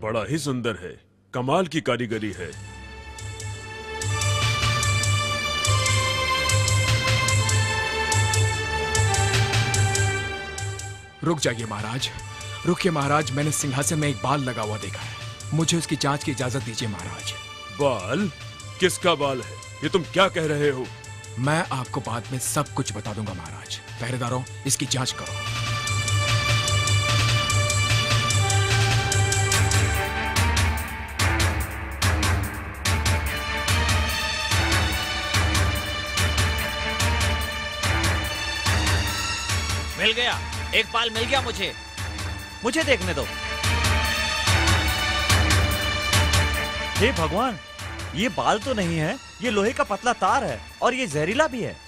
बड़ा ही सुंदर है। कमाल की कारीगरी है। रुक जाइए महाराज। रुकिए महाराज मैंने सिंहासन में एक बाल लगा हुआ देखा है। मुझे उसकी जाँच की इजाज़त दीजिए महाराज। बाल? किसका बाल है? ये तुम क्या कह रहे हो? मैं आपको बाद में सब कुछ बता दूँगा महाराज। पहरेदारों इसकी जाँच करो। मिल गया। एक पाल मिल गया मुझे। मुझे देखने दो। हे भगवान, ये बाल तो नहीं है, ये लोहे का पतला तार है और ये जहरीला भी है।